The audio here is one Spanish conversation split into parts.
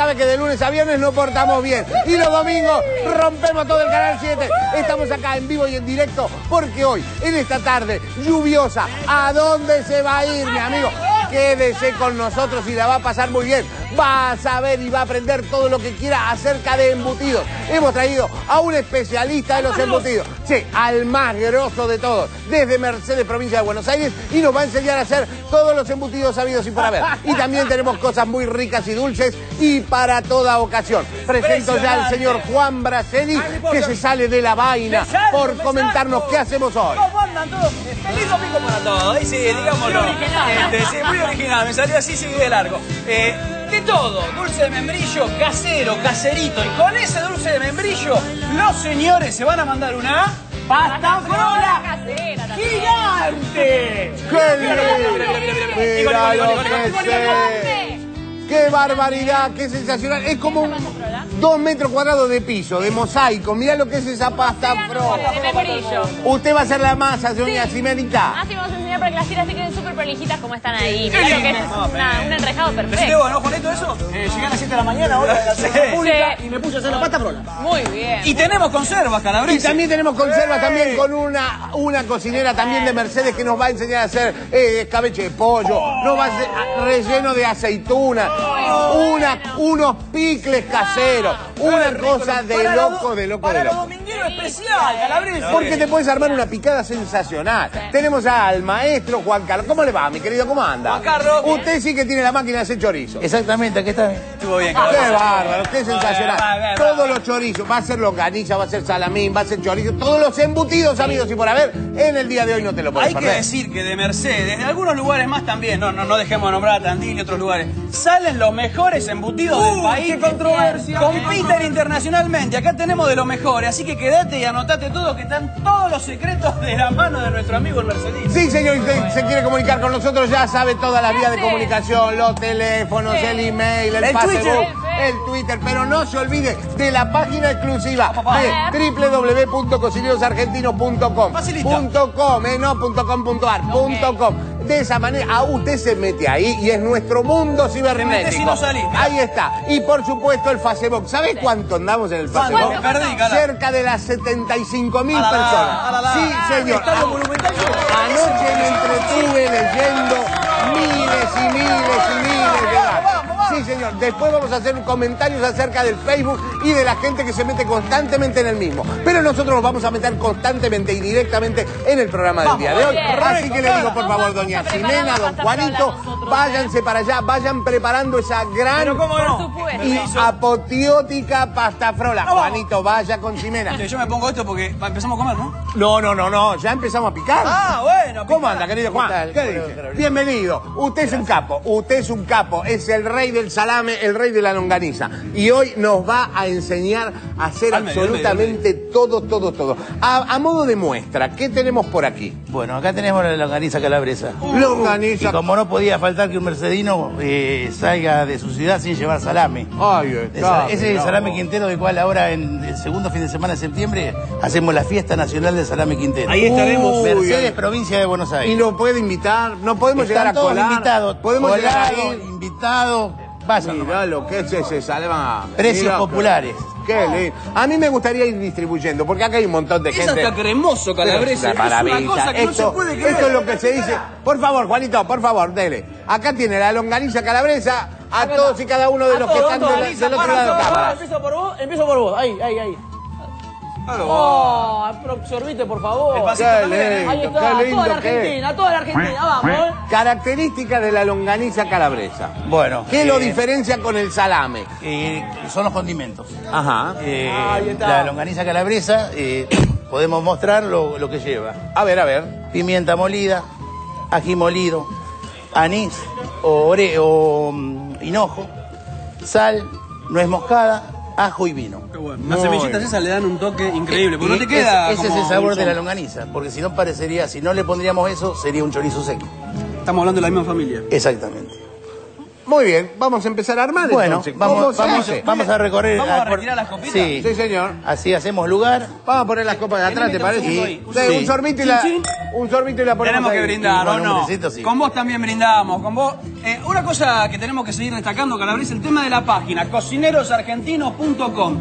sabe que de lunes a viernes nos portamos bien. Y los domingos rompemos todo el Canal 7. Estamos acá en vivo y en directo porque hoy, en esta tarde lluviosa, ¿a dónde se va a ir, mi amigo? Quédese con nosotros y la va a pasar muy bien. Va a saber y va a aprender todo lo que quiera acerca de embutidos. Hemos traído a un especialista de los embutidos. Sí, al más grosso de todos. Desde Mercedes, provincia de Buenos Aires. Y nos va a enseñar a hacer todos los embutidos sabidos y por haber. Y también tenemos cosas muy ricas y dulces y para toda ocasión. Presento ya al señor Juan Braceli, que se sale de la vaina por comentarnos qué hacemos hoy. ¿Cómo andan todos? Feliz domingo para todos. Ahí sí, digámoslo. Este, sí, muy original. Me salió así, seguí de largo. Eh, de todo, dulce de membrillo, casero, caserito. Y con ese dulce de membrillo, los señores se van a mandar una pasta frola gigante. ¡Qué lindo! ¡Qué barbaridad! ¡Qué sensacional! Es como un dos metros cuadrados de piso, de mosaico. Mira lo que es esa pasta pro. Usted va a hacer la masa, doña Ximenita. Así vamos a para que las tiras se queden súper prolijitas como están ahí. Lo que es, una- un enrejado ¿Me perfecto. bueno, Juanito, eso? Eh, llegué a las 7 de la mañana ahora de la cena pública y me puse a hacer la pasta frola. Muy bien. Y tenemos conservas, Y también tenemos conservas también con una, una cocinera también de Mercedes que nos va a enseñar a hacer eh, escabeche de pollo, nos va a hacer a- relleno de aceituna, una, unos picles caseros, una cosa de Para loco, los- de loco, Para de los loco. domingueros especial, calabrese. Porque te puedes armar una picada sensacional. Tenemos al maestro Juan Carlos. ¿Cómo le va, mi querido? ¿Cómo anda? Juan Carlos. Usted sí que tiene la máquina de hacer chorizo. Exactamente, aquí está. Estuvo bien, Qué calabrese. bárbaro, qué Va, va, sensacional. va. Todos los chorizos, va a ser longaniza, va a ser salamín, va a ser chorizo, todos los embutidos amigos y por haber, en el día de hoy no te lo puedes Hay que decir que de Mercedes, de algunos lugares más también, no, no, no dejemos de nombrar a Tandil y otros lugares, salen los mejores embutidos del país. ¡Qué controversia! Compiten internacionalmente, acá tenemos de los mejores, así que quédate y anotate todo, que están todos los secretos de la mano de nuestro amigo el Mercedes. Sí, señor, y se quiere comunicar con nosotros, ya sabe todas las vías de comunicación, los teléfonos, el email, el, El Facebook. El Twitter, pero no se olvide de la página exclusiva de www.cocinerosargentinos.com. .com, eh, no punto .com, punto .ar, punto .com. De esa manera, a usted se mete ahí y es nuestro mundo cibernético. Ahí está. Y por supuesto el Facebook. ¿Sabes cuánto andamos en el. Facebook? Cerca de las 75 mil personas. Sí, señor. Anoche me entretuve leyendo miles y miles y miles de. Sí, señor. Después vamos a hacer comentarios acerca del Facebook y de la gente que se mete constantemente en el mismo. Pero nosotros nos vamos a meter constantemente y directamente en el programa del día de hoy. bien. Así que le digo, por favor, doña Ximena, don Juanito, váyanse para allá, vayan preparando esa gran Pero cómo no. Por supuesto. y apoteótica pasta frola. Juanito, vaya con Ximena. Yo me pongo esto porque empezamos a comer, ¿no? No, no, no, no, ya empezamos a picar. Ah, bueno. ¿Cómo picar. anda, querido Juan? ¿Qué tal? ¿Qué ¿Cómo dice? Bienvenido. Usted es un capo, usted es un capo, es el rey del salame, el rey de la longaniza. Y hoy nos va a enseñar a hacer Al medio, al medio, al absolutamente todo, todo, todo. A, a modo de muestra, ¿qué tenemos por aquí? Bueno, acá tenemos la longaniza calabresa. Y Longaniza. como no podía faltar que un mercedino eh, salga de su ciudad sin llevar salame. Ay, Esa- ese es el salame quintero del cual ahora en el segundo fin de semana de septiembre hacemos la fiesta nacional del salame quintero. Ahí estaremos. Mercedes, provincia de Buenos Y Aires. nos puede invitar, no podemos llegar a Están todos colar. invitados. Podemos llegar a Colado, Mirá nomás. lo que es ese salama. Precios Mirá, populares. Qué lindo. A mí me gustaría ir distribuyendo, porque acá hay un montón de Es gente. hasta cremoso, calabrese. Una Es una cosa que no esto, se puede creer. esto es lo que se dice. Por favor, Juanito, por favor, dele. Acá tiene la longaniza calabresa a todos y cada uno de los que están del, otro lado de la para, cámara. Empiezo por vos, empiezo por vos. Ahí, ahí, ahí. Oh, absorbite, por favor. El pasito Qué también, ¿eh? lindo, Ahí está, qué toda lindo la que es. Argentina, toda la Argentina, vamos. ¿eh? Característica de la longaniza calabresa. Bueno. ¿Qué lo eh, diferencia con el salame? eh, son los condimentos. Ajá. Eh, Ahí está. la longaniza calabresa, eh, podemos mostrar lo, lo que lleva. A ver, a ver. Pimienta molida, ají molido, anís o, ore- o mm, hinojo, sal, nuez moscada, ajo y vino. Qué bueno. Las Muy semillitas esas le dan un toque increíble, porque Y no te queda. Ese, ese es el sabor de la longaniza, porque si no parecería, si no le pondríamos eso, sería un chorizo seco. Estamos hablando de la misma familia. Exactamente. Muy bien, vamos a empezar a armar Bueno, entonces. ¿Cómo vamos, se vamos, hace? vamos a recorrer. ¿Vamos a retirar las copitas? Sí. Sí, señor. Así hacemos lugar. Vamos a poner las copas de atrás, ¿te parece? Sí, ahí. un sorbito y la, Chin, chin. un sorbito y la ponemos Tenemos que ahí. brindar, ¿o con no? sí. Con vos también brindamos, con vos. Eh, una cosa que tenemos que seguir destacando, Calabresa, el tema de la página, cocinerosargentinos.com.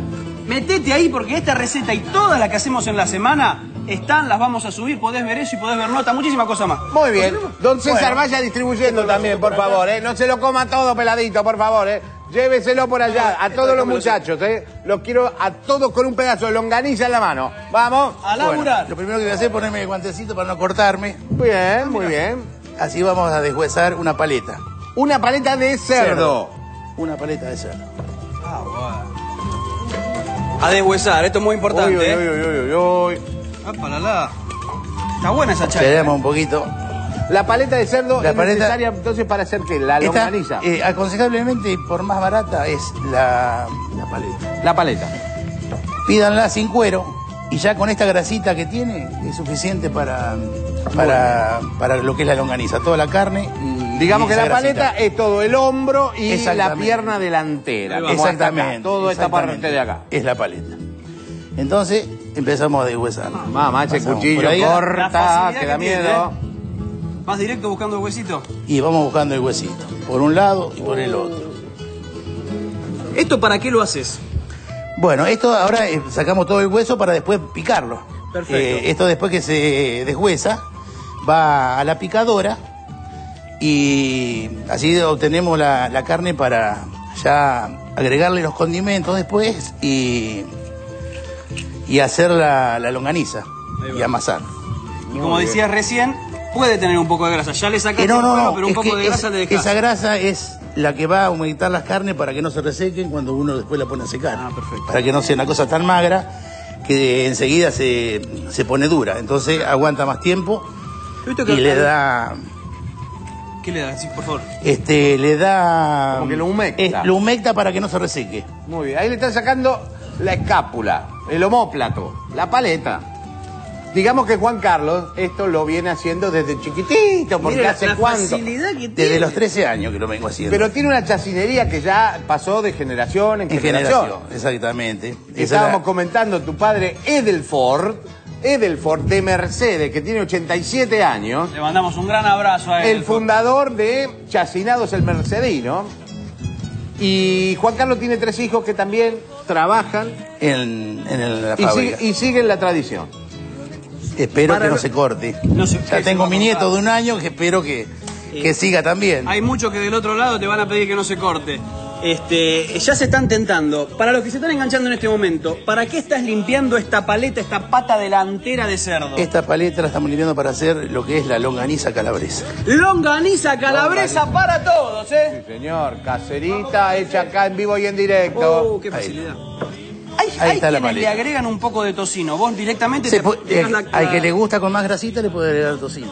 Metete ahí porque esta receta y todas las que hacemos en la semana están, las vamos a subir, podés ver eso y podés ver nota, muchísimas cosas más. Muy bien. Don César, Bueno. vaya distribuyendo también, por favor, ¿eh? No se lo coma todo peladito, por favor, ¿eh? Lléveselo por allá, a todos los muchachos, ¿eh? Los quiero a todos con un pedazo de longaniza en la mano. ¿Vamos? A Bueno, laburar. lo primero que voy a hacer es ponerme el guantecito para no cortarme. Bien, muy bien. Así vamos a deshuesar una paleta. Una paleta de cerdo. Una paleta de cerdo. A deshuesar, esto es muy importante, Uy, uy, ¿eh? uy, uy, uy, uy. Apa, la, la. Está buena esa charla. Esperemos un poquito. La paleta de cerdo La es paleta- necesaria entonces para hacer qué? La Esta, longaniza. eh, aconsejablemente, por más barata, es la, la paleta. La paleta. Pídanla sin cuero y ya con esta grasita que tiene es suficiente para, para, para lo que es la longaniza. Toda la carne y Digamos y que esa la paleta es todo el hombro y la Exactamente. pierna delantera. como hasta acá, Exactamente. Todo esta exactamente. parte de acá. Es la paleta. Entonces empezamos a deshuesar. Mamá, Pasamos cuchillo corta, que da que tiene, miedo. ¿Vas directo buscando el huesito? Y vamos buscando el huesito. Por un lado y por el otro. ¿Esto para qué lo haces? Bueno, esto ahora eh, sacamos todo el hueso para después picarlo. Perfecto. Eh, esto después que se deshuesa va a la picadora y así obtenemos la, la carne para ya agregarle los condimentos después y, y hacer la, la longaniza y amasar. Y como decías recién, puede tener un poco de grasa. Ya le sacaste Eh, no, no, no, pero un poco de grasa es- le dejás. esa grasa es la que va a humectar las carnes para que no se resequen cuando uno después la pone a secar. Ah, perfecto. Para que no sea una cosa tan magra que enseguida se, se pone dura. Entonces aguanta más tiempo ¿Viste que y le da... ¿Qué le das? Sí, por favor. Este, le da... Como que lo humecta. es- lo humecta para que no se reseque. Muy bien, ahí le están sacando la escápula, el homóplato, la paleta. Digamos que Juan Carlos esto lo viene haciendo desde chiquitito, porque hace la cuánto. facilidad que tiene. Desde los 13 años que lo vengo haciendo. Pero tiene una chacinería que ya pasó de generación en, en generación. generación, exactamente. Estábamos era- comentando tu padre Edelford, Edelford de Mercedes, que tiene 87 años, Le mandamos un gran abrazo a él. el fundador de Chacinados el Mercedino. Y Juan Carlos tiene tres hijos que también trabajan en, en el- la y, fábrica. sigue- y siguen la tradición. Espero Para que no lo- se corte. No se- ya tengo mi nieto de un año que espero que, que siga también. Hay muchos que del otro lado te van a pedir que no se corte. Este, ya se están tentando. Para los que se están enganchando en este momento, ¿para qué estás limpiando esta paleta, esta pata delantera de cerdo? Esta paleta la estamos limpiando para hacer lo que es la longaniza calabresa. Longaniza calabresa para todos, ¿eh? Sí, señor, caserita hecha acá en vivo y en directo. Oh, qué facilidad. Hay, Ahí hay está la quienes le paleta. agregan un poco de tocino. Vos directamente Se te eh, la- al que le gusta con más grasita le puede agregar tocino.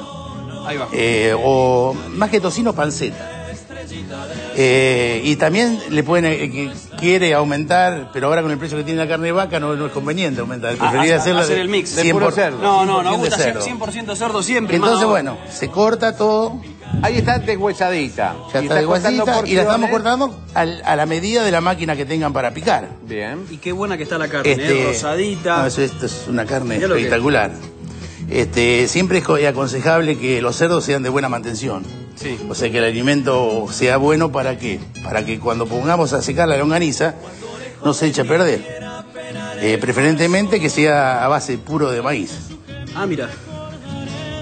Ahí va. Eh, o más que tocino, panceta. Eh, y también le pueden, eh, que quiere aumentar, pero ahora con el precio que tiene la carne de vaca no, no es conveniente aumentar. Ah, Preferiría hacer- hacerla hacer de el mix. De puro 100%, cerdo. No, no, nos 100% de gusta cerdo. 100% cerdo siempre. Entonces, más bueno, se corta todo, Ahí está deshuesadita. ya Y está de cortando guasita y la estamos cortando al- a la medida de la máquina que tengan para picar. Bien. Y qué buena que está la carne, Este, ¿eh? rosadita. no, eso- esto es una carne que espectacular. Este, siempre es co- aconsejable que los cerdos sean de buena mantención. Sí. O sea, que el alimento sea bueno para que, para que cuando pongamos a secar la longaniza no se eche a perder. Eh, preferentemente que sea a base puro de maíz, Ah, mira.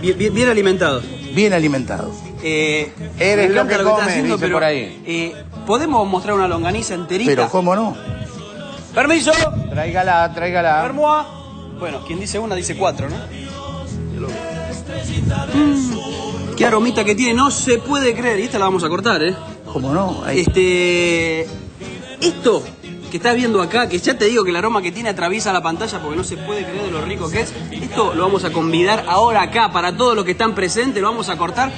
Bien, bien- bien alimentado. bien alimentado. Eh, Eres lo que estás comes, haciendo, dice pero, por ahí. eh, ¿Podemos mostrar una longaniza enterita? Pero cómo no, ¡Permiso! Tráigala, tráigala. Fermoa. Bueno, quien dice una dice cuatro, ¿no? Mm, qué aromita que tiene, no se puede creer. Y esta la vamos a cortar, ¿eh? cómo no. Ahí. Este. Esto que estás viendo acá, que ya te digo que el aroma que tiene atraviesa la pantalla porque no se puede creer de lo rico que es. Esto lo vamos a convidar ahora acá para todos los que están presentes, lo vamos a cortar.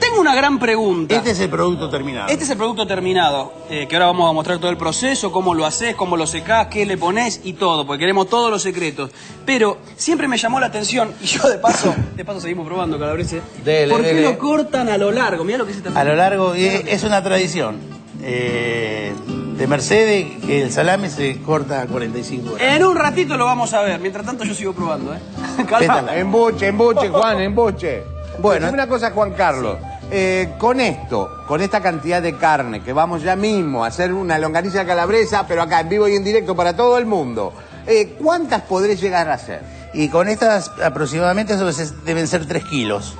Tengo una gran pregunta. Este es el producto terminado. Este es el producto terminado, eh, que ahora vamos a mostrar todo el proceso, cómo lo haces, cómo lo secás, qué le pones y todo, porque queremos todos los secretos. Pero siempre me llamó la atención, y yo de paso, de paso seguimos probando calabrese, Dele, ¿por qué dele. lo cortan a lo largo? Mira lo que es esta A lo largo, y es es una tradición eh, de Mercedes que el salame se corta a 45 horas. En un ratito lo vamos a ver, mientras tanto yo sigo probando, ¿eh? Calma. Pétala. Embuche, embuche, Juan, embuche. Bueno. Decime una cosa, Juan Carlos. Eh, con esto, con esta cantidad de carne, que vamos ya mismo a hacer una longaniza calabresa, pero acá en vivo y en directo para todo el mundo, eh, ¿cuántas podré llegar a hacer? Y con estas aproximadamente deben ser 3 kilos.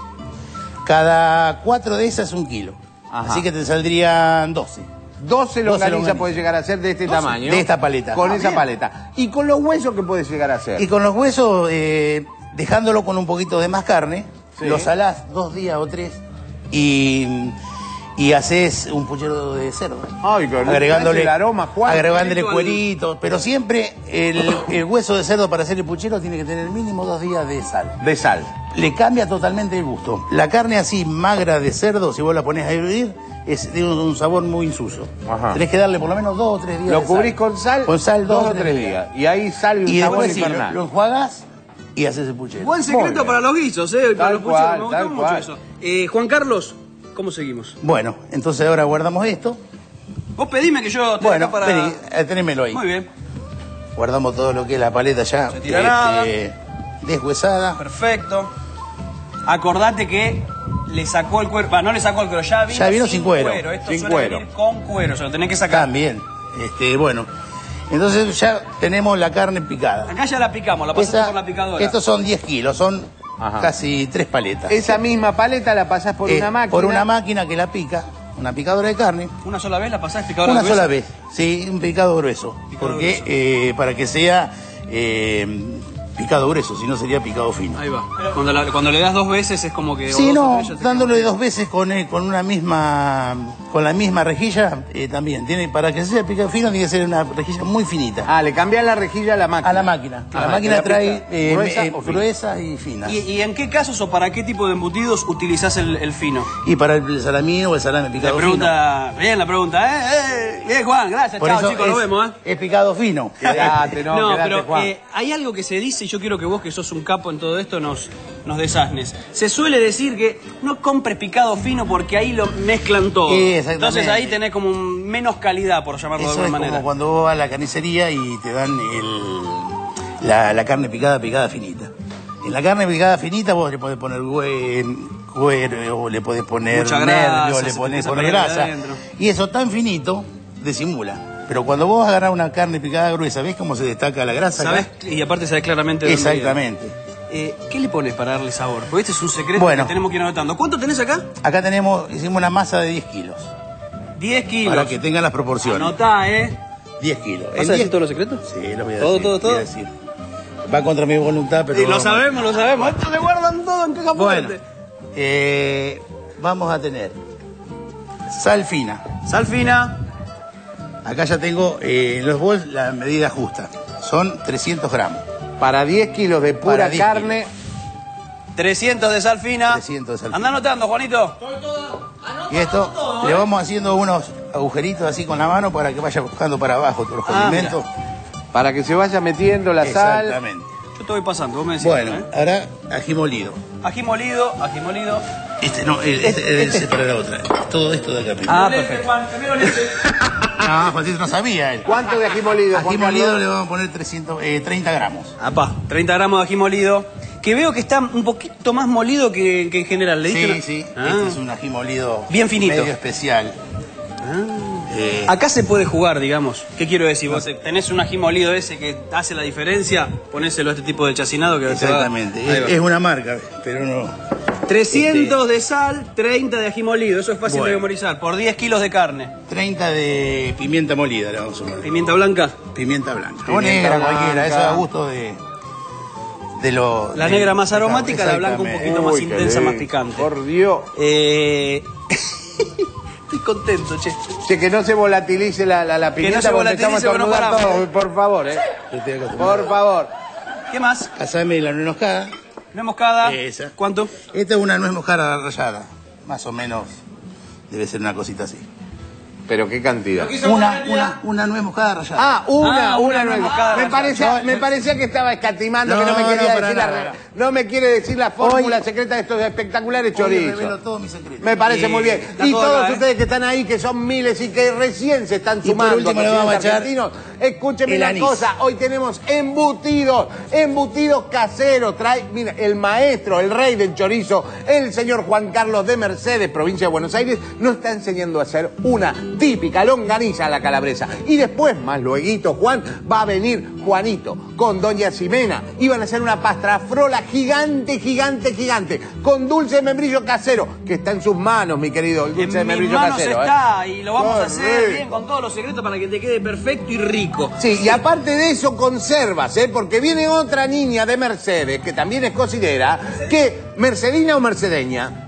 Cada cuatro de esas un kilo. Ajá. Así que te saldrían 12. 12 longanizas longanizas. puede llegar a ser de este tamaño. De esta paleta. Con Ah, esa bien. paleta. ¿Y con los huesos qué puedes llegar a hacer? Y con los huesos, eh, dejándolo con un poquito de más carne, Sí. lo salás dos días o tres y, y haces un puchero de cerdo. Ay, qué rico. agregándole, El aroma, Juan. agregándole cueritos, pero siempre el, el hueso de cerdo para hacer el puchero tiene que tener mínimo dos días de sal. De sal. Le cambia totalmente el gusto. La carne así magra de cerdo, si vos la pones a hervir, es de un, sabor muy insuso. Ajá. Tenés que darle por lo menos dos o tres días Lo de cubrís sal. con sal. Con sal dos, o tres días. Y ahí sale un Y sabor después sí, lo, lo enjuagás y haces el puchero. Buen secreto para los guisos, ¿eh? Para los pucheros, me gustó mucho eso. Eh, Juan Carlos, ¿cómo seguimos? Bueno, entonces ahora guardamos esto. Vos pedime que yo te Bueno, para... eh, tenémelo ahí. Muy bien, Guardamos todo lo que es la paleta ya Se tira nada. deshuesada. perfecto. Acordate que le sacó el cuero, va, no le sacó el cuero, ya vino, Ya vino sin cuero. Esto Sin suele cuero. venir con cuero, se lo tenés que sacar. También. Este, bueno, entonces ya tenemos la carne picada. Acá ya la picamos, la Esta- por la picadora. Estos son 10 kilos, son Ajá. casi tres paletas. Esa misma paleta la pasás por Eh, una máquina. Por una máquina que la pica, una picadora de carne. ¿Una sola vez la pasaste picadora Una gruesa? sola vez, sí, un picado grueso. Picado porque grueso. eh, para que sea eh, picado grueso, si no sería picado fino. Ahí va. Cuando, la- cuando le das dos veces es como que... Sí, no, dándole queda- dos veces con, eh, con una misma con la misma rejilla eh, también. Tiene para que sea picado fino tiene que ser una rejilla muy finita. Ah, le cambias la rejilla a la máquina. a la máquina. Ah, la máquina la trae pica eh, gruesa eh, o fina. gruesas y finas. ¿Y, y en qué casos o para qué tipo de embutidos utilizás el, el fino? Y para el salamín o el salame La picado pregunta, bien la pregunta, ¿eh? eh bien Juan, gracias, fino. Por chao eso chicos, es, nos vemos, ¿eh? es picado fino. No, pero Juan. eh, hay algo que se dice, y yo quiero que vos, que sos un capo en todo esto, nos, nos desasnes. Se suele decir que no compres picado fino porque ahí lo mezclan todo. Entonces ahí tenés como un- menos calidad, por llamarlo Eso de es alguna manera. como cuando vos vas a la carnicería y te dan el, la, la carne picada, picada finita. En la carne picada finita vos le podés poner cuero, le podés poner grasa, nervio, le podés poner grasa. Y eso tan finito disimula. Pero cuando vos agarrás una carne picada gruesa, ¿ves cómo se destaca la grasa? acá? ¿Sabés? Y aparte sabés claramente de dónde Exactamente. Eh, ¿Qué le pones para darle sabor? Porque este es un secreto Bueno. que tenemos que ir anotando. ¿Cuánto tenés acá? Acá tenemos, hicimos una masa de 10 kilos. 10 kilos. Para que tengan las proporciones. Anotá, ¿eh? 10 kilos. ¿Vas a decir 10 todos los secretos? Sí, lo voy a ¿Todo, decir. todo, todo? decir. Va contra mi voluntad, pero... Sí, lo sabemos, lo sabemos. Esto se guardan todo en caja Bueno, eh, vamos a tener sal fina. Sal fina. Acá ya tengo eh, en los bols la medida justa. Son 300 gramos. Para 10 kilos de pura Para 10 carne, 300 de sal fina. 300 de sal Anda fina. anotando, Juanito. Y esto le vamos haciendo unos agujeritos así con la mano para que vaya buscando para abajo todos los Ah, condimentos. para que se vaya metiendo la sal. Exactamente. Yo te voy pasando, vos me decís. Bueno, ¿eh? ahora ají molido. Ají molido, ají molido. Este no, el- este, ese para la otra. Todo esto de acá primero. Ah, perfecto. No, Juancito no sabía él. ¿Cuánto de ají molido? Ají molido le vamos a poner 300, eh, 30 gramos. Apá, 30 gramos de ají molido. Que veo que está un poquito más molido que, que en general. ¿Le Sí, una- sí. Ah. Este es un ají molido. Bien finito. Medio especial. Eh, Acá se puede jugar, digamos. ¿Qué quiero decir? Vos tenés un ají molido ese que hace la diferencia, ponéselo a este tipo de chacinado que va- exactamente. Es, va. es una marca, pero no. 300 de sal, 30 de ají molido. Eso es fácil Bueno. de memorizar. Por 10 kilos de carne. 30 de pimienta molida le vamos a poner. Pimienta blanca. Pimienta blanca. o Pimienta negra, blanca. cualquiera. Eso a gusto de. De lo, La de- negra más aromática, la blanca un poquito más Uy, qué intensa, más lindo. picante. Por Dios. Eh... Estoy contento, che. Che, que no se volatilice la, la, la pimienta se porque volatilice, porque no estornudar paramos. todos, por favor, ¿eh? Por favor. ¿Qué más? Haceme la nuez moscada. Nuez moscada. Esa. ¿Cuánto? Esta es una nuez moscada rallada. más o menos debe ser una cosita así. Pero qué cantidad. Una, una, una nuez moscada rallada. Ah, una, Ah, una, una nuez. moscada Me parecía, me parecía que estaba escatimando, que no me quería no, decir la. No me quiere decir la fórmula secreta de estos espectaculares revelo chorizos. Me parece muy bien. Y todo todos acá, ¿eh? ustedes que están ahí, que son miles y que recién se están Y por sumando, último le vamos a echar escúcheme anís. cosa, hoy tenemos embutidos, embutidos caseros, trae, mira, el maestro, el rey del chorizo, el señor Juan Carlos de Mercedes, provincia de Buenos Aires, nos está enseñando a hacer una típica longaniza a la calabresa. Y después, más luego, Juan, va a venir Juanito con doña Ximena y van a hacer una gigante, gigante, gigante, con dulce de membrillo casero, que está en sus manos, mi querido, el dulce de En membrillo manos casero. ¿eh? está y lo vamos a hacer rico. bien con todos los secretos para que te quede perfecto y rico. Sí, y aparte de eso, conservas, ¿eh? Porque viene otra niña de Mercedes, que también es cocinera, que, ¿Mercedina o Mercedeña?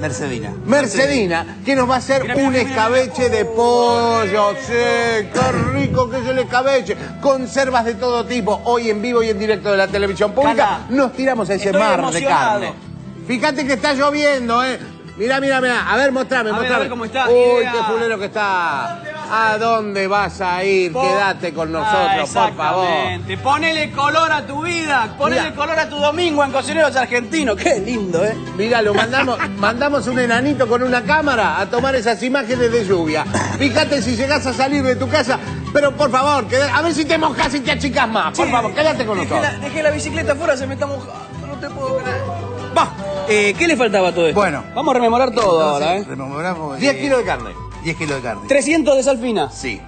Mercedina. Mercedina, que nos va a hacer un escabeche de pollo, sí, qué rico que es el escabeche. Conservas de todo tipo, hoy en vivo y en directo de la televisión pública, Cana, nos tiramos a ese estoy mar emocionado. de carne. Fíjate que está lloviendo, ¿eh? Mira, mira, mira. A ver, mostrame, A ver, mostrame. a ver cómo está. Uy, qué fulero que está. ¿A dónde vas a ir? Quédate con Ah, nosotros, por favor. Ponele color a tu vida, ponele color a tu domingo en Cocineros Argentinos. Qué lindo, ¿eh? Mira, lo mandamos, mandamos un enanito con una cámara a tomar esas imágenes de lluvia. Fíjate si llegás a salir de tu casa, pero por favor, a ver si te mojas y te achicas más. Por favor, quédate con dejé nosotros. la, dejé la bicicleta afuera, se me está mojando. No te puedo creer. Va, eh, ¿qué le faltaba a todo esto? Bueno. Vamos a rememorar todo ahora, ¿eh? Rememoramos. 10 eh, kilos de carne. 10 kilos de carne. 300 de sal fina. Sí.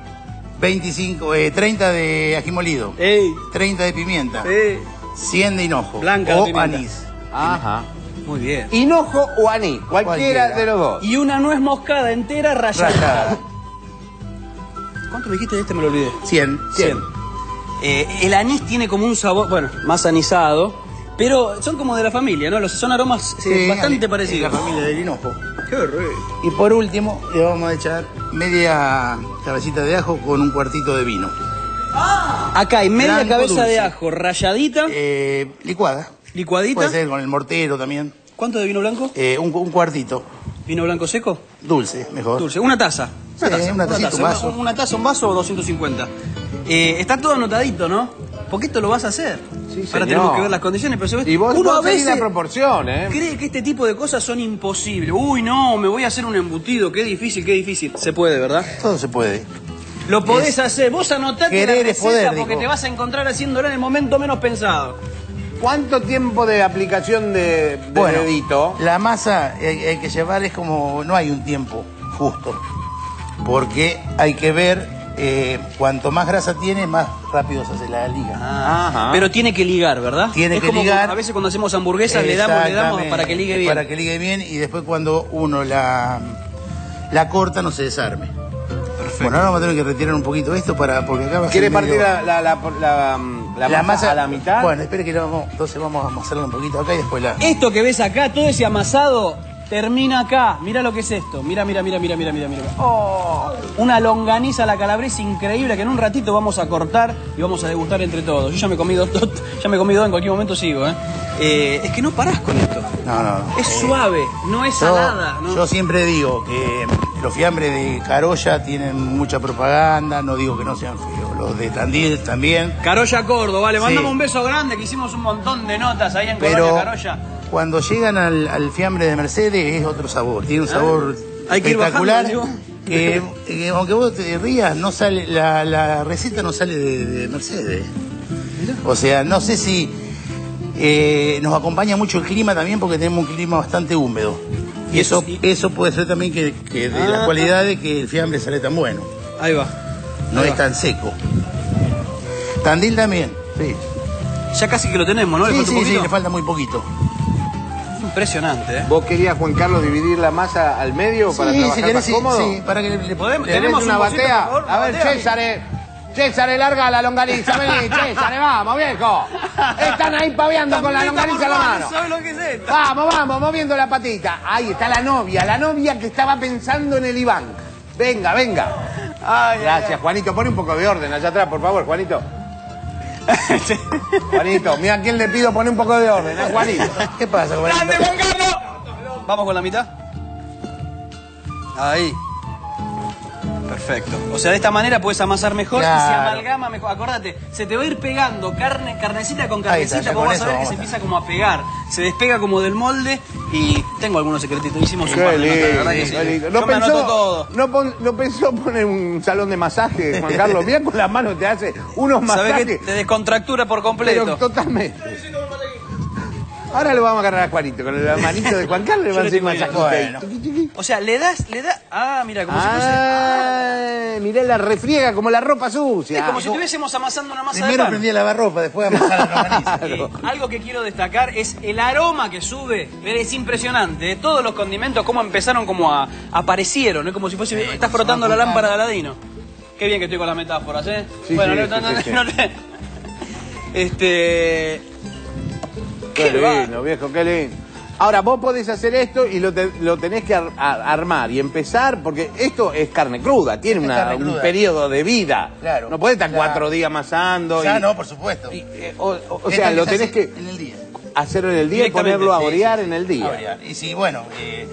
25, eh, 30 de ají molido. Ey, 30 de pimienta. ey. 100 de hinojo. Blanca la o anís. Ajá. Muy bien. Hinojo o aní, cualquiera, Cualquiera. de los dos. Y una nuez moscada entera rallada. Rallada. ¿Cuánto me dijiste de este? Me lo olvidé. 100. 100. Eh, el anís tiene como un sabor, bueno, más anisado, pero son como de la familia, ¿no? Los, son aromas eh, Sí, bastante parecidos. La familia del hinojo. Qué rico. Y por último, le vamos a echar media cabecita de ajo con un cuartito de vino. Acá hay media Blanco cabeza de ajo ralladita, Eh, licuada. licuadita. Puede ser con el mortero también. ¿Cuánto de vino blanco? Eh, un, un cuartito. ¿Vino blanco seco? Dulce, mejor. Dulce. Una taza. Sí, una tacita, un vaso. Una, una taza, un vaso o 250. Eh, está todo anotadito, ¿no? Porque esto lo vas a hacer. Sí, Ahora señor. tenemos que ver las condiciones, pero se ve- Y vos, uno vos a veces la proporción, ¿eh? cree que este tipo de cosas son imposibles. Uy, no, me voy a hacer un embutido, qué difícil, qué difícil. Se puede, ¿verdad? Todo se puede. Lo podés Es- hacer. Vos anotate la querer es receta poder, porque te vas a encontrar haciéndolo en el momento menos pensado. ¿Cuánto tiempo de aplicación de, de Bueno, dedito? la masa eh, hay que llevar es como, no hay un tiempo justo, porque hay que ver, eh, cuanto más grasa tiene, más rápido se hace la liga. Ajá. Pero tiene que ligar, ¿verdad? Tiene es que como ligar. A veces cuando hacemos hamburguesas le damos, le damos para que ligue bien. Para que ligue bien y después cuando uno la, la corta no se desarme. Bueno, ahora vamos a tener que retirar un poquito esto para, porque acá va a ser ¿Quiere partir medio- la, la, la, la- la la masa, a la mitad? Bueno, espere que lo vamos, entonces vamos a amasarlo un poquito acá y después la... Esto que ves acá, todo ese amasado, termina acá. Mira lo que es esto. Mira, mira, mira, mira, mira, mira, mira. Oh, una longaniza a la calabresa increíble que en un ratito vamos a cortar y vamos a degustar entre todos. Yo ya me comí dos, dos- ya me comí dos, en cualquier momento sigo, ¿eh? Eh, es que no parás con esto. No, no, no. Es suave, no es Yo, salada. ¿no? yo siempre digo que los fiambres de Carolla tienen mucha propaganda, no digo que no sean feos, los de Tandil también, Carolla Córdoba, le Sí. mandamos un beso grande que hicimos un montón de notas ahí en pero Colonia Carolla. Cuando llegan al, al fiambre de Mercedes es otro sabor, tiene un sabor Ah, hay que ir espectacular. bajando, que, que aunque vos te rías, no sale, la, la receta no sale de, de Mercedes. O sea, no sé si eh, nos acompaña mucho el clima también porque tenemos un clima bastante húmedo. Y eso, eso puede ser también que, que de Ah. la cualidad de que el fiambre sale tan bueno. Ahí va. No Ahí es va. tan seco. Tandil también, sí. Ya casi que lo tenemos, ¿no? ¿Le Sí, falta un sí, sí, le falta muy poquito. Impresionante, ¿eh? ¿Vos querías, Juan Carlos, dividir la masa al medio para trabajar si querés, más sí, cómodo? sí, para que le, le- Podemos- ¿Le Tenemos una un batea? por favor, una a ver, batea. César, eh, César, larga la longaniza, vení, César, eh, vamos, viejo. Están ahí paveando con la longaniza en la mano. ¿Sabes lo que es esto? Vamos, vamos, moviendo la patita. Ahí está la novia, la novia que estaba pensando en el Iván. Venga, venga. Ay, Gracias, Juanito. Pone un poco de orden allá atrás, por favor, Juanito. Juanito, mira a quién le pido poner un poco de orden, ¿eh? Juanito? ¿Qué pasa, Juanito? ¡Grande, Juan Carlos! Vamos con la mitad. Ahí. Perfecto. O sea, de esta manera puedes amasar mejor y se Claro. amalgama mejor. Acordate, se te va a ir pegando carne, carnecita con está, carnecita, ya vos con vas a ver que se empieza como a pegar. Se despega como del molde y tengo algunos secretitos. Hicimos un par de notas, la verdad que sí. Yo No me pensó, todo. no, pon- no pensó poner un salón de masaje, Juan Carlos. Mira con las manos te hace unos Sabés que masajes. te descontractura por completo. Pero totalmente. Ahora lo vamos a agarrar a Juanito. Con la manito de Juan Carlos le va a hacer masajito. Bueno. O sea, le das, le das. Ah, mira, como si fuese. Ah, mirá la refriega como la ropa sucia. Es como si estuviésemos amasando una masa de Primero pan. aprendí a lavar ropa, después a amasar la longaniza. Eh, algo que quiero destacar es el aroma que sube. Es impresionante. ¿eh? Todos los condimentos, cómo empezaron como a aparecieron. Es como si fuese. Estás frotando la lámpara de Aladino. Qué bien que estoy con las metáforas, ¿eh? Sí, bueno, sí, no, sí, no, no, sí, no le- Este. Qué lindo, viejo, qué lindo. Ahora, vos podés hacer esto y lo, te- lo tenés que ar- ar- armar y empezar, porque esto es carne cruda, tiene Es una- carne un periodo de vida. Claro. No podés estar Claro. cuatro días amasando. Ya y- no, por supuesto. y, eh, o, o- o Esto sea, lo tenés que En el día. hacerlo en el día y ponerlo a Sí, orear sí, en el a día. orear. Y si, bueno, eh,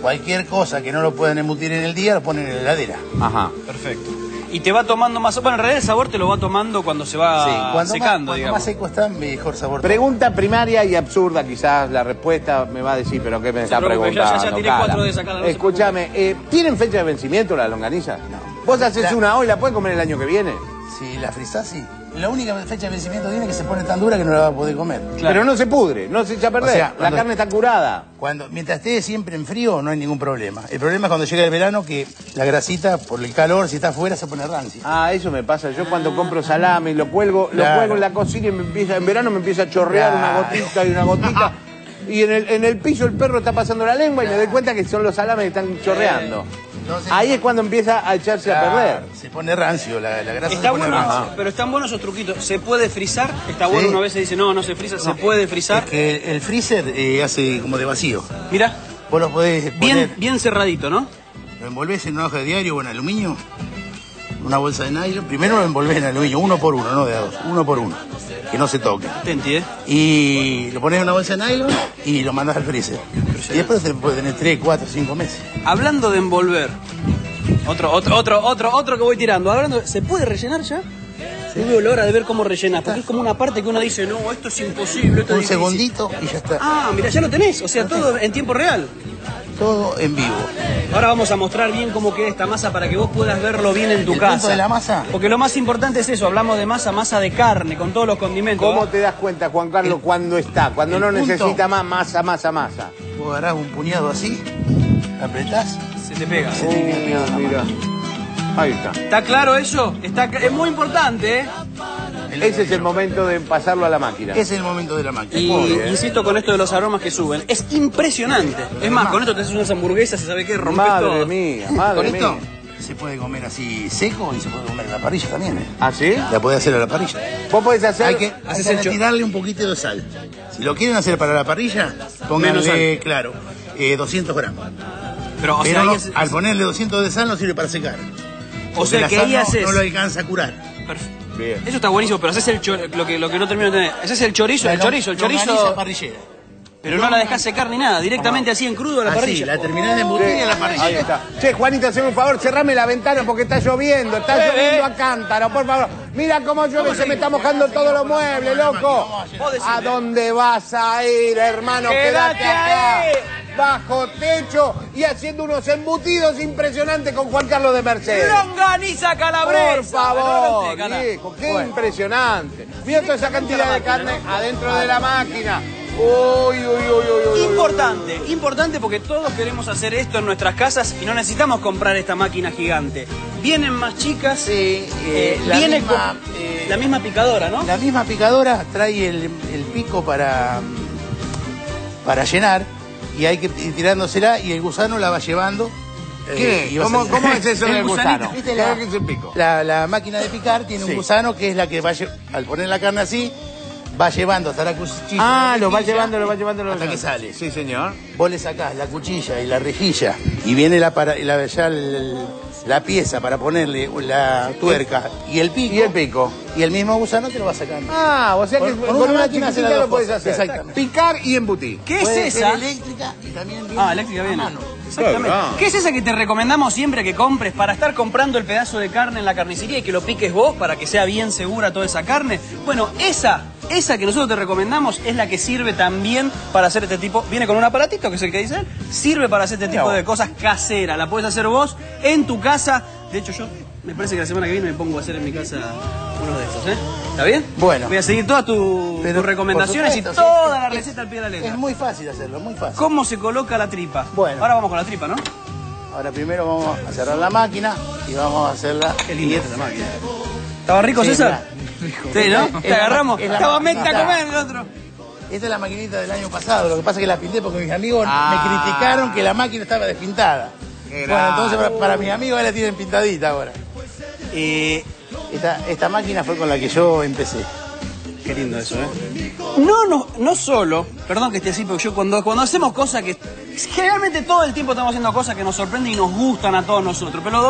cualquier cosa que no lo puedan embutir en el día, lo ponen en la heladera. Ajá. Perfecto. Y te va tomando más. Bueno, en realidad el sabor te lo va tomando cuando se va Sí, Cuando, más, secando, cuando digamos. más seco está, mejor sabor. Pregunta primaria y absurda, quizás la respuesta me va a decir, pero ¿qué me está preocupe, ya- ya- preguntando? ya tiré Cala? cuatro de esa, Cala, no se Escúchame, eh, ¿tienen fecha de vencimiento las longanizas? No. ¿Vos haces La- una hoy, la puedes comer el año que viene? Si la frisás, sí. La única fecha de vencimiento tiene es que se pone tan dura que no la va a poder comer. Claro. Pero no se pudre, no se echa a perder. O sea, la carne está curada. Cuando, mientras esté siempre en frío, no hay ningún problema. El problema es cuando llega el verano que la grasita, por el calor, si está afuera, se pone rancia. Ah, eso me pasa. Yo cuando compro salame y lo cuelgo, lo cuelgo en la cocina y me empieza, en verano me empieza a chorrear una gotita y una gotita. Y en el, en el piso el perro está pasando la lengua y me doy cuenta que son los salames que están chorreando. Entonces- Ahí es cuando empieza a echarse a perder. Se pone rancio, la, la grasa Está se pone bueno, rancio. pero están buenos esos truquitos. ¿Se puede frizar? Está bueno, una vez se dice, no, no se frisa, se puede frizar. Es que el freezer eh, hace como de vacío. Mira, Vos lo podés poner, bien, bien cerradito, ¿no? lo envolvés en una hoja de diario o en aluminio, una bolsa de nylon. Primero lo envolvés en aluminio, uno por uno, no de a dos, uno por uno, que no se toque. Atenti, ¿eh? Y lo pones en una bolsa de nylon y lo mandas al freezer. Y después te puede tener 3, 4, 5 meses. Hablando de envolver. Otro, otro, otro, otro, otro que voy tirando. Hablando, ¿se puede rellenar ya? Tuve la hora de ver cómo rellenar, porque es como una parte que uno dice, no, esto es imposible, esto Un es difícil". segundito y ya está. Ah, mira, ya lo tenés, o sea, todo en tiempo real. Todo en vivo. Ahora vamos a mostrar bien cómo queda esta masa para que vos puedas verlo bien en tu ¿El casa. punto de la masa? Porque lo más importante es eso, hablamos de masa, masa de carne, con todos los condimentos. ¿Cómo ¿va? te das cuenta, Juan Carlos, El- cuando está? Cuando no punto. necesita más masa, masa, masa. Vos agarrás un puñado así, apretás. Se te pega. Se te queda Oh, mira. Ahí está. ¿Está claro eso? Está, es muy importante, ¿eh? El- Ese es el momento de pasarlo a la máquina. Es el momento de la máquina. Y Muy bien. insisto con esto de los aromas que suben. Es impresionante. Es más, con esto te haces unas hamburguesas y sabes qué, rompes Madre todo. mía, Con madre esto mía. se puede comer así seco y se puede comer en la parrilla también. ¿eh? ¿Ah, sí? La podés hacer a la parrilla. Vos podés hacer... Hay que, haces hay que tirarle un poquito de sal. Si lo quieren hacer para la parrilla, pónganle, sal. claro, eh, 200 gramos. Pero, o no- al ponerle 200 de sal no sirve para secar. o sea que ahí no, haces. no lo alcanza a curar. Perfecto. Bien. Eso está buenísimo, pero haces el cho- lo que lo que no termino de tener. Haces el chorizo, el chorizo, el chorizo. parrillera. Pero no la dejás secar ni nada, directamente así en crudo a la Así, parrilla. la terminás de embutir y a la parrilla. Ahí está. Che, Juanita, haceme un favor, cerrame la ventana porque está lloviendo, está Eh, lloviendo eh. a cántaro, por favor. Mira cómo llueve, se me está mojando todos los muebles, loco. ¿A dónde vas a ir, hermano? Quédate Quédate acá. Bajo techo y haciendo unos embutidos impresionantes con Juan Carlos de Mercedes. Longaniza calabresa. Por favor, viejo, qué Bueno. impresionante. Mira toda esa cantidad de carne adentro de la máquina. Uy, uy, uy, uy. Importante, importante porque todos queremos hacer esto en nuestras casas y no necesitamos comprar esta máquina gigante. Vienen más chicas, Sí, eh, eh, la viene misma, con eh, la misma picadora, ¿no? La misma picadora trae el, el pico para, para llenar y hay que ir tirándosela y el gusano la va llevando. eh, ¿Qué? ¿Cómo, cómo es eso El del gusano? ¿Viste ¿Qué la-? La, la máquina de picar tiene Sí. un gusano que es la que va al poner la carne así, va llevando hasta la cuchilla. Ah, la lo va llevando, lo va llevando, lo hasta que sale. Sí, señor. Vos le sacás la cuchilla y la rejilla y viene la para, la, ya el, la pieza para ponerle la tuerca y el pico. Y el pico. Y el mismo gusano te lo va sacando. Ah, o sea que Con- con, una una máquina lo puedes hacer. Exactamente. Picar y embutir. ¿Qué es esa? eléctrica y también viene Ah, eléctrica viene. mano. Exactamente. Claro. ¿Qué es esa que te recomendamos siempre que compres para estar comprando el pedazo de carne en la carnicería y que lo piques vos para que sea bien segura toda esa carne? Bueno, esa, esa que nosotros te recomendamos es la que sirve también para hacer este tipo. Viene con un aparatito, que es el que dice él. Sirve para hacer este tipo de cosas caseras. La puedes hacer vos en tu casa. De hecho, yo me parece que la semana que viene me pongo a hacer en mi casa uno de estos, ¿eh? ¿Está bien? Bueno. Voy a seguir todas tu- tus recomendaciones y sí, toda la es- receta al pie de la letra. Es muy fácil hacerlo, muy fácil. ¿Cómo se coloca la tripa? Bueno. Ahora vamos con la tripa, ¿no? Ahora primero vamos a cerrar la máquina y vamos a hacerla. Qué linda esta máquina. ¿Estaba rico, Sí, César? Sí, ¿no? Te agarramos. es la Estaba mente a comer el otro. Esta es la maquinita del año pasado, lo que pasa es que la pinté porque mis amigos Ah. me criticaron que la máquina estaba despintada. Bueno, entonces para, para mis amigos la tienen pintadita ahora. Eh, Esta, esta máquina fue con la que yo empecé. qué lindo eso, ¿eh? No, no, no solo, perdón que esté así, porque yo cuando, cuando hacemos cosas que. Generalmente todo el tiempo estamos haciendo cosas que nos sorprenden y nos gustan a todos nosotros, pero los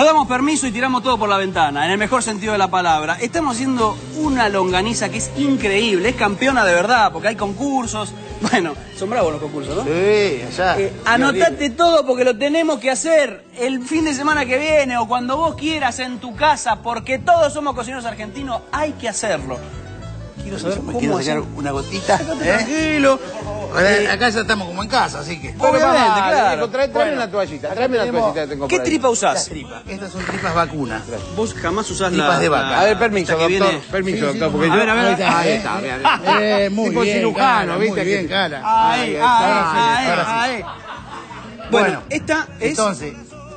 nos damos permiso y tiramos todo por la ventana, en el mejor sentido de la palabra. Estamos haciendo una longaniza que es increíble, es campeona de verdad, porque hay concursos. Bueno, son bravos los concursos, ¿no? Sí, allá. Eh, anotate todo porque lo tenemos que hacer el fin de semana que viene o cuando vos quieras en tu casa, porque todos somos cocineros argentinos, hay que hacerlo. Quiero saber me cómo quiero sacar hacer. una gotita. ¿eh? tranquilo. Eh, acá ya estamos como en casa, así que. Obviamente, claro. trae- Bueno, una toallita, tráeme una toallita que tengo ¿Qué tripa usás? tripas. Estas son tripas vacunas. Vos jamás usás Tripas la, de vaca. la- A ver, permiso, doctor. viene- Permiso, Sí, sí, doctor, porque a yo... ver, a ver, Ahí está, ahí está. Eh, muy Tipo bien, cirujano, cara, ¿viste? Muy bien, cara. Ahí, ahí, ahí, ahora sí. ahí. Bueno, esta es, Entonces,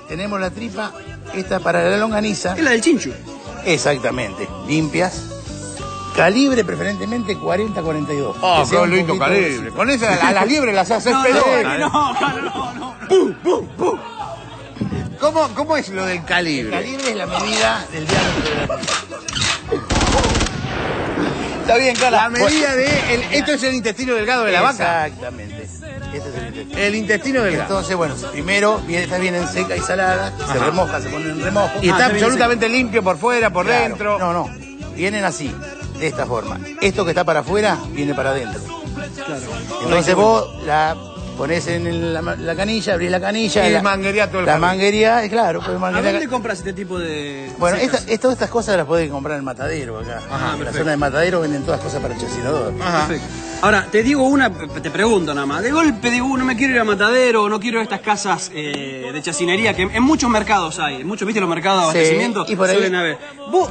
tenemos la tripa, esta para la longaniza. es la del chinchu. Exactamente. Limpias. Calibre preferentemente 40-42. Oh, Que sea qué un lindo poquito- calibre. Con esa a las liebres las haces No, no, no, no, no, no. ¿Cómo, ¿Cómo es lo del El calibre? calibre es la medida del diámetro de la. Está bien, cara. La medida de... el- esto es el intestino delgado de la vaca. Exactamente. Este es el intestino. El intestino delgado. Entonces, bueno, primero viene, estas vienen seca y salada, se remoja, se pone en remojo. Y está Ah, está absolutamente limpio por fuera, por Claro. dentro. No, no. Vienen así, de esta forma. Esto que está para afuera viene para adentro. Entonces vos la ponés en la, la canilla, abrís la canilla. Y la, manguería todo el La manguería, claro, pues ¿A manguería- dónde compras este tipo de Bueno, esta- todas estas cosas las podés comprar en el matadero acá. en la zona de matadero venden todas cosas para el chacinador. Ajá. Perfecto. Ahora, te digo una, te pregunto nada más. De golpe digo, "Uh, no me quiero ir a Matadero, no quiero estas casas eh, de chacinería, que en muchos mercados hay. En muchos, ¿viste los mercados de Sí, abastecimiento? y por ahí- Suelen haber. Vos,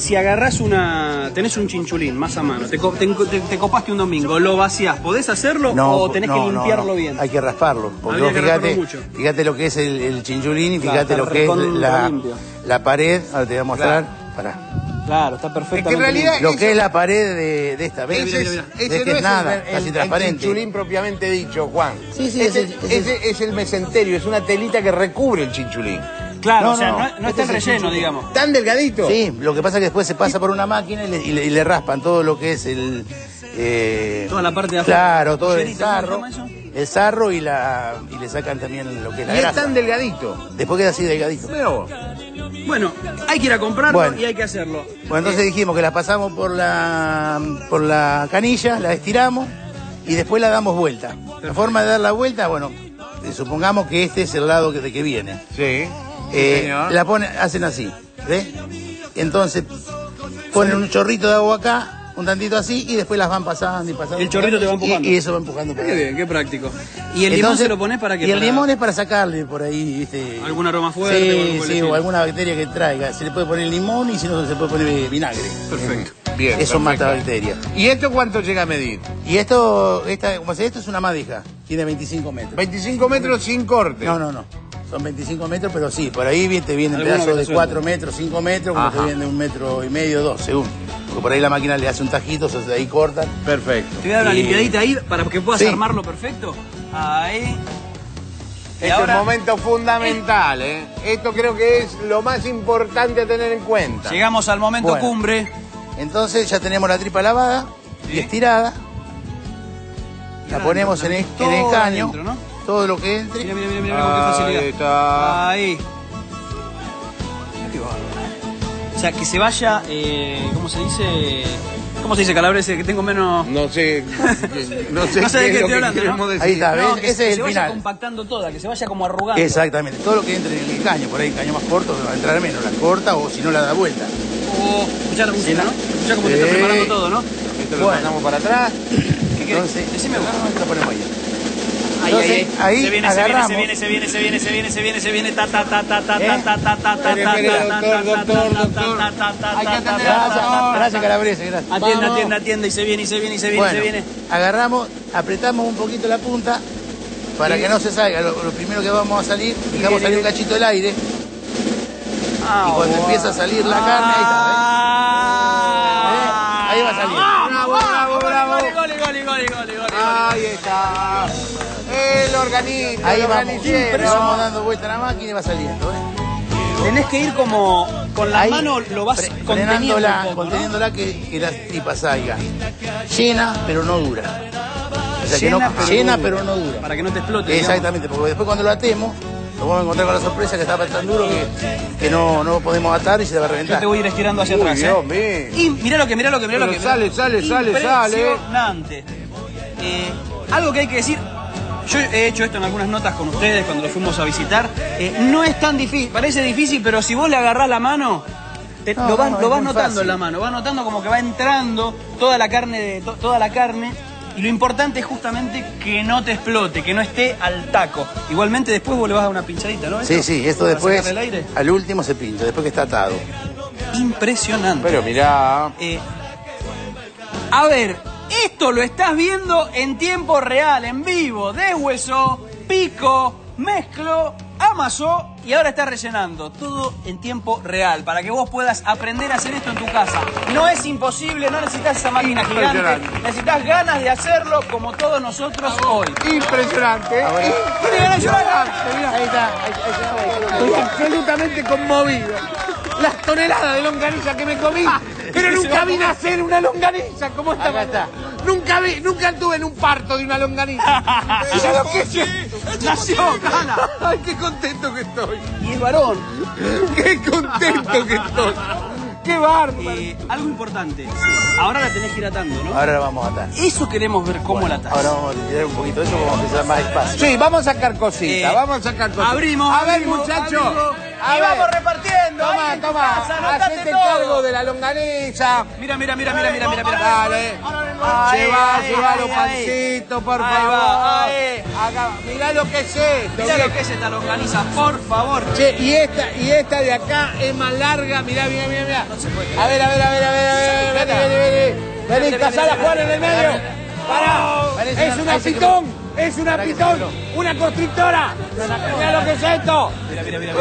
si agarrás una. tenés un chinchulín más a mano, te, co- te- te- te copaste un domingo, lo vacías, ¿podés hacerlo o tenés no, que limpiarlo no. bien? Hay que rasparlo. Porque vos que fíjate, mucho. fíjate lo que es el, el chinchulín y Claro, fíjate lo que es la, limpio. la pared. Ahora te voy a mostrar. Pará. Claro, está realidad- limpio. Lo que es la pared de, de esta, mira. ¿Ves ese que no es nada, el, casi el- transparente. el chinchulín propiamente dicho, Juan. Sí, sí, ese, ese- ese- ese es el mesenterio, es una telita que recubre el chinchulín. Claro, No, o sea, no, no, este no está es el el relleno, digamos. ¿Tan delgadito? Sí, lo que pasa es que después se pasa por una máquina y le, y le- y le raspan todo lo que es el... eh, Toda la parte de afuera. Claro, todo el Pollerita, ¿cómo se sarro. El sarro y, la, y le sacan también lo que es la Y es tan delgadito. Después queda así delgadito. Vos. Bueno, hay que ir a comprarlo Bueno. y hay que hacerlo. Bueno, entonces dijimos que la pasamos por la, por la canilla, la estiramos y después la damos vuelta. La forma de dar la vuelta, bueno, eh, supongamos que este es el lado que, de que viene. Sí. Eh, la ponen, hacen así, ¿ves? Entonces ponen un chorrito de agua acá, un tantito así y después las van pasando y pasando. El chorrito te va empujando. Y, eso va empujando por Qué bien, qué práctico. ¿Y el limón Entonces, se lo pones para que Y el limón es para sacarle por ahí, ¿viste? ¿Algún aroma fuerte Sí, o alguna bacteria que traiga. Se le puede poner limón y si no se puede poner vinagre. Perfecto. Bien, Eso perfecto. mata bacterias. ¿Y esto cuánto llega a medir? Y esto, esta, como se esto es una madeja, tiene 25 metros. 25 metros sin corte. No, no, no. Son 25 metros, pero sí, por ahí te vienen pedazos de te 4 suelte. metros, 5 metros, como Ajá. te vienen de un metro y medio, dos, según. Porque por ahí la máquina le hace un tajito, o sea, de ahí cortan. Perfecto. Te voy a dar una Y- limpiadita ahí para que puedas Sí. armarlo perfecto. Ahí. Este ahora es un momento fundamental, ¿eh? Esto creo que es lo más importante a tener en cuenta. llegamos al momento Bueno. cumbre. Entonces ya tenemos la tripa lavada Sí. y estirada. La ponemos en el, en el caño, ¿no? todo lo que entre. Mira, mira, mira, mira con qué Ahí facilidad. está. Ahí. O sea, que se vaya, eh, ¿cómo se dice? ¿Cómo se dice calabrese? Que tengo menos... No sé, no sé, No sé de qué estoy que hablando, ¿no? decir. Ahí está, No, ¿ves? que Ese se, es se el vaya final. compactando toda, que se vaya como arrugando. Exactamente, todo lo que entre en el caño, por ahí caño más corto, va a entrar menos, la corta o si no la da vuelta. O, escuchá la música, Sí, ¿no? ¿no? Escuchá cómo se está preparando todo, ¿no? Esto lo Bueno. pasamos para atrás. Entonces, Decime vos. lo ponemos ahí. Ahí, Entonces, ahí, se viene, se viene, agarramos. se viene, se viene, se viene, se viene, se viene, se viene, ta, ta, ta, ta, ta, ¿Eh? ta, ta, ta, ta, ta, doctor, doctor, doctor. la Gracias, Calabrese, gracias. Atienda, atienda, atienda, y se viene, y se viene, y se viene, se viene, agarramos, apretamos un poquito la punta para que no se salga. Lo, primero que vamos a salir, dejamos salir un cachito del aire Ah, y cuando empieza a salir la carne, ahí está, ¿ves? ¿Eh? Ahí va a salir. Bravo, bravo, bravo. Gol, Ahí está. El organito, Ahí el vamos, organillero. le vamos dando vuelta a la máquina y va saliendo. ¿eh? Tenés que ir como con la Ahí, mano lo vas fre- conteniendo frenándola, un poco, ¿no? conteniéndola que, que la tripa salga. Llena, pero no dura. O sea, que Llena, no, pero llena, no pero dura. no dura. Para que no te explote. digamos. Exactamente, porque después cuando lo atemos, lo vamos a encontrar con la sorpresa que está tan duro que, que no, no lo podemos atar y se va a Yo reventar. te voy a ir estirando hacia Uy, atrás, Dios ¿eh? mío. Y mirá lo que, mirá lo que, mirá lo que. sale, sale, sale, sale. Impresionante. Eh, algo que hay que decir, yo he hecho esto en algunas notas con ustedes cuando los fuimos a visitar. eh, no es tan difícil, parece difícil, pero si vos le agarrás la mano, te- No, lo vas, no, lo es vas muy notando fácil. en la mano, vas notando como que va entrando toda la carne, de, to- toda la carne. Y lo importante es justamente que no te explote, que no esté al taco. Igualmente después vos le vas a dar una pinchadita, ¿no? Sí, sí, esto Para después, el aire. al último se pincha, después que está atado. Impresionante. Pero mirá. Eh, a ver, esto lo estás viendo en tiempo real, en vivo. Deshueso, pico, mezclo, amasó y ahora está rellenando. Todo en tiempo real, para que vos puedas aprender a hacer esto en tu casa. No es imposible, no necesitas esa máquina gigante. Impresionante. Necesitas ganas de hacerlo como todos nosotros hoy. Impresionante. Ahí, ahí está, ahí está. Estoy absolutamente conmovido. Las toneladas de longaniza que me comí. Pero nunca vi nacer una longaniza como esta. Acá está. Nunca vi, nunca estuve en un parto de una longaniza. Lo que. Nació, Cala. Ay, qué contento que estoy. Y es varón. Qué contento que estoy. Qué bárbaro. Eh, algo importante. Ahora la tenés que ir atando, ¿no? Ahora la vamos a atar. Eso queremos ver cómo la atás. Ahora vamos a retirar un poquito de eso, vamos a empezar más despacio. Sí, vamos a sacar cositas, Eh, vamos a sacar cositas. Abrimos, A ver, abrimos, muchachos. A y ver. vamos repartiendo. Toma, ahí toma. casa, Hacete todo. cargo de la longaniza. Mira, mira, mira, mira, mira, mira, mira. Dale. Lleva, lleva los pancitos, por Ahí favor. va, ahí. Acá, mirá lo que es esto. Mira bien. lo que es esta longaniza, por favor. Che, y esta, y esta de acá es más larga. Mirá, mirá, mirá, mirá. A ver, a ver, a ver, a ver, a ver. Vení, vení, vení. Vení, cazala, Juan, en el medio. Pará. Es una- se pitón. Es una pitón. Una constrictora. Mirá lo que es esto. Mira, mira, mira.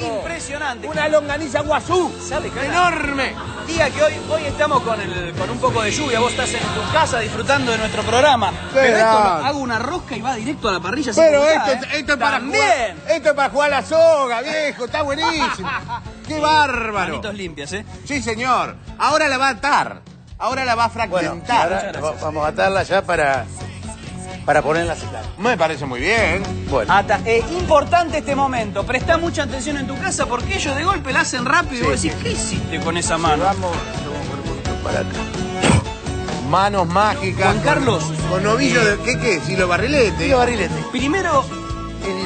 Impresionante. Una longaniza guazú. Cara. Enorme. Diga que hoy, hoy estamos con, el, con un poco de lluvia, vos estás en tu casa disfrutando de nuestro programa. Pero esto hago una rosca y va directo a la parrilla. Pero esto, ¿eh? esto es para jugar. Esto es para jugar la soga, viejo. Está buenísimo. Qué bárbaro. Manitos limpias, ¿eh? Sí, señor. Ahora la va a atar. Ahora la va a Bueno, fragmentar. ahora vamos a atarla ya para, para ponerla a secar. Me parece muy bien. Bueno, Ata, eh, importante este momento. Presta mucha atención en tu casa porque ellos de golpe la hacen rápido y vos decís, ¿qué hiciste con esa mano? vamos, lo vamos a poner un poquito para acá. Manos mágicas. Juan Carlos. Con, con ovillo de. ¿Qué qué? Silo barrilete. Tío barrilete. Primero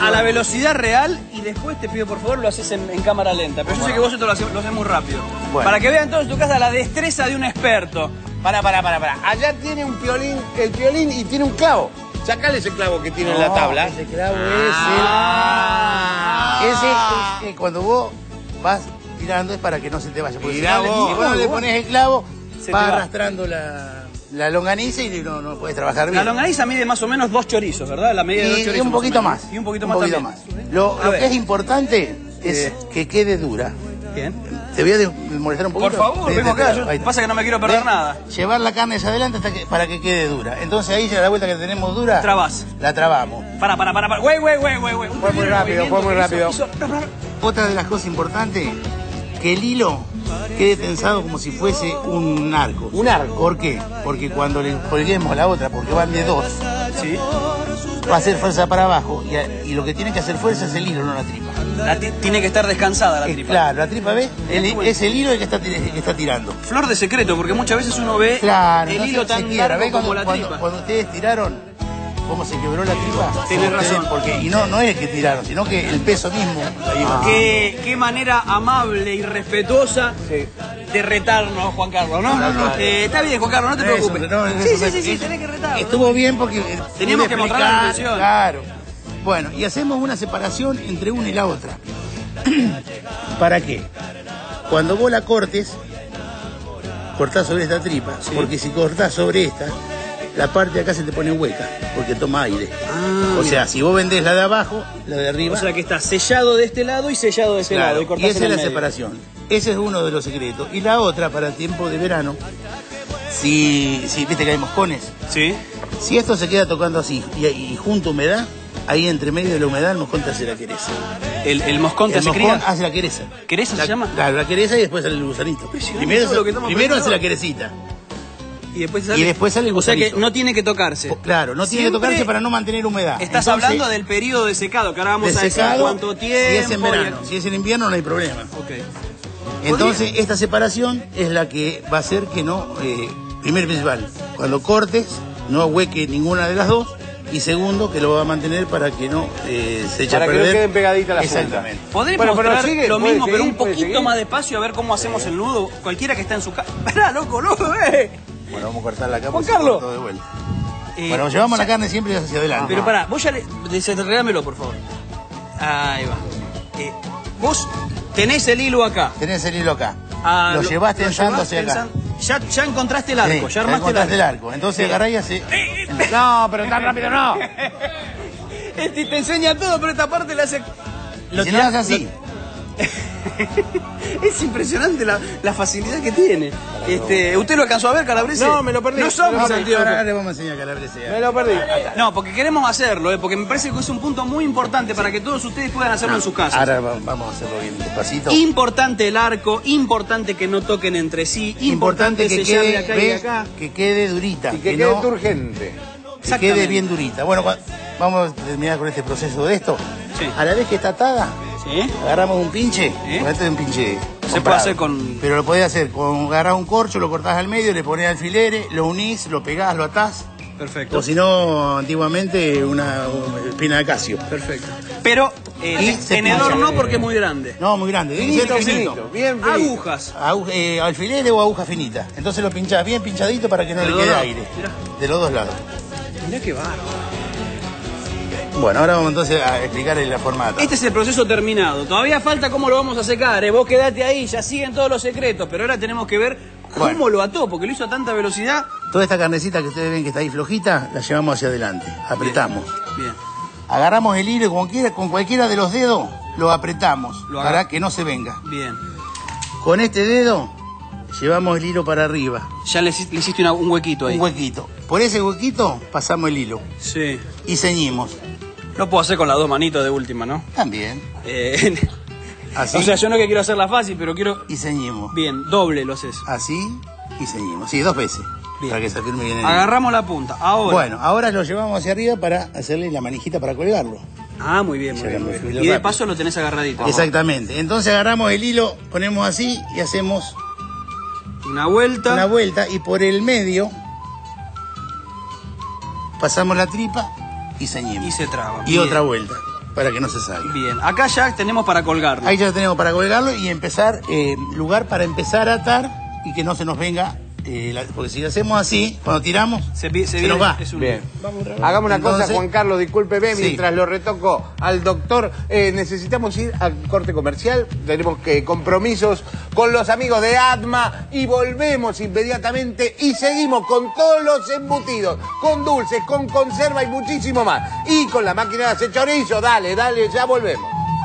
a la velocidad real y después te pido por favor lo haces en, en cámara lenta. Pero yo sé que vos esto lo haces, lo haces muy rápido. Bueno. Para que vean todos en tu casa la destreza de un experto. Para, para, para, para. Allá tiene un violín, el violín y tiene un clavo. Sacale ese clavo que tiene en la tabla. Ese clavo Ah. es el. Ese es cuando vos vas tirando es para que no se te vaya. Porque Mirá si no, le- vos. vos le pones el clavo, Se va. arrastrando la, la longaniza y no, no puedes trabajar bien. La longaniza mide más o menos dos chorizos, ¿verdad? La medida de dos y, chorizos. y un poquito más. Y un poquito más también. más. Lo, que es importante es Eh. que quede dura. Bien. Te voy a molestar un Por poquito. favor, De- vengo acá. yo- pasa que no me quiero perder De- nada. Llevar la carne hacia adelante hasta que, para que quede dura. Entonces ahí ya la vuelta que tenemos dura. Trabas. La trabamos. Para, para, para, para. Güey, güey, güey, güey, Fue muy rápido, fue muy rápido. hizo- hizo- Otra de las cosas importantes, que el hilo quede tensado como si fuese un arco. Un arco. ¿Por qué? Porque cuando le colguemos la otra, porque van de dos, va a hacer fuerza para abajo y, a- y lo que tiene que hacer fuerza es el hilo, no la tripa. La ti- tiene que estar descansada la tripa. Claro, la tripa, ¿ves? El- es el hilo el que está, que está tirando. Flor de secreto, porque muchas veces uno ve Claro, el no hilo tan largo ¿Ves como cuando, la cuando- tripa. cuando ustedes tiraron cómo se quebró la tripa? Tenés razón. Porque, y no, no es que tiraron, sino que el peso mismo. lleva. Qué, qué manera amable y respetuosa de retarnos, Juan Carlos, ¿no? Eh, está bien, Juan Carlos, no te Eso, preocupes. no, sí, sí, sí, sí, tenés que retarnos. Estuvo bien porque Teníamos que mostrar la intención. Claro. Bueno, y hacemos una separación entre una y la otra. ¿Para qué? Cuando vos la cortes, cortás sobre esta tripa, porque si cortás sobre esta, la parte de acá se te pone hueca, porque toma aire. Ah, o sea, si vos vendés la de abajo, la de arriba. O sea que está sellado de este lado y sellado de Claro, lado. Y, esa es la medio. separación. Ese es uno de los secretos. Y la otra, para el tiempo de verano, si, si viste que hay moscones, Sí. si esto se queda tocando así y, y junto a humedad, ahí entre medio de la humedad el moscón te hace la quereza. El, el moscón te El hace moscón cría. hace la quereza. ¿Quereza se La- llama? Claro, la quereza y después sale el gusanito. Primero, primero hace la querecita. Y después Y después sale el O sea que no tiene que tocarse. Claro, no tiene que tocarse para no mantener humedad. Estás Entonces, hablando del periodo de secado, que ahora vamos de a decir secado, cuánto tiempo. Si es en y- verano, si es en invierno no hay problema. Ok. Entonces, esta separación es la que va a hacer que no, eh, primero y principal, cuando cortes, no hueque ninguna de las dos, y segundo, que lo va a mantener para que no eh, se eche Para a que no perder. queden pegaditas las Exactamente. Podremos Bueno, pero mostrar sigue, lo mismo, pero un poquito seguir. más despacio a ver cómo hacemos el nudo. Cualquiera que está en su casa. Pará, loco, no, eh. Bueno, vamos a cortarla acá Juan Carlos. cortó de vuelta. Eh, bueno, llevamos la carne siempre hacia adelante. Pero pará, vos ya le. Desenredámelo, por favor. Ahí va. Eh, vos tenés el hilo acá. Tenés el hilo acá. Ah, lo, llevás lo tensando hacia acá. Ya, ya encontraste el arco, Sí, ya armaste el encontraste arco. el arco. Entonces agarrá y hace. No, pero tan rápido no. Este te enseña todo, pero esta parte la hace. Lo tirás- tirás así. Es impresionante la, la facilidad que tiene. Este, ¿Usted lo alcanzó a ver, Calabrese? No, me lo perdí. No somos. Ahora le vamos a enseñar a Calabrese. Me lo perdí. No, porque queremos hacerlo, ¿eh? porque me parece que es un punto muy importante para que todos ustedes puedan hacerlo en sus casas. Ahora va- vamos a hacerlo bien despacito. Importante el arco, importante que no toquen entre sí, Importante que de quede, acá y acá. que quede durita. Y que que quede no- turgente. que quede bien durita. Bueno, vamos a terminar con este proceso de esto. Sí. A la vez que está atada, ¿Sí? agarramos un pinche. ¿Eh? Bueno, este es un pinche. Se comprado. puede hacer con- Pero lo podés hacer con. Agarrás un corcho, lo cortás al medio, le pones alfileres, lo unís, lo pegás, lo atás. Perfecto. O si no, antiguamente, una, una espina de casio. Perfecto. Pero eh, Y se tenedor pincha. no porque es muy grande. No, muy grande. Finito, finito. finito, bien finito. Agujas. Agu- eh, alfileres o aguja finita. Entonces lo pinchás bien pinchadito para que no De le quede aire. Mirá. De los dos lados. Mirá qué bárbaro. Bueno, ahora vamos entonces a explicar la forma. Este es el proceso terminado. Todavía falta cómo lo vamos a secar. ¿eh? Vos quedate ahí, ya siguen todos los secretos. Pero ahora tenemos que ver cómo Bueno. lo ató, porque lo hizo a tanta velocidad. Toda esta carnecita que ustedes ven que está ahí flojita, la llevamos hacia adelante. Apretamos. Bien. Agarramos el hilo y con cualquiera, con cualquiera de los dedos lo apretamos Lo para que no se venga. Bien. Con este dedo llevamos el hilo para arriba, Ya le, hici- le hiciste una- un huequito ahí. un huequito. Por ese huequito pasamos el hilo Sí. y ceñimos. Lo puedo hacer con las dos manitos de última, ¿no? También. Eh, Así o sea, yo no que quiero hacerla fácil, pero quiero... y ceñimos. Bien, doble lo haces. Así y ceñimos. Sí, dos veces. Bien. Para que se firme bien el hilo. Agarramos la punta. Ahora. Bueno, ahora lo llevamos hacia arriba para hacerle la manijita para colgarlo. Ah, muy bien, muy bien. muy Y de paso lo tenés agarradito. Exactamente. Entonces agarramos el hilo, ponemos así y hacemos Una vuelta. una vuelta y por el medio pasamos la tripa y ceñimos. Y se traba. Y Bien. otra vuelta para que no se salga. Bien. Acá ya tenemos para colgarlo. Ahí ya tenemos para colgarlo y empezar, eh, lugar para empezar a atar y que no se nos venga, eh, la- porque si hacemos así, cuando tiramos, Se, se se viene- nos va. es un- Bien. Hagamos una cosa, Juan Carlos, discúlpeme, Sí. mientras lo retoco al doctor, eh, necesitamos ir al corte comercial, tenemos que compromisos con los amigos de ATMA y volvemos inmediatamente y seguimos con todos los embutidos, con dulces, con conserva y muchísimo más. Y con la máquina de hacer chorizo, dale, dale, ya volvemos.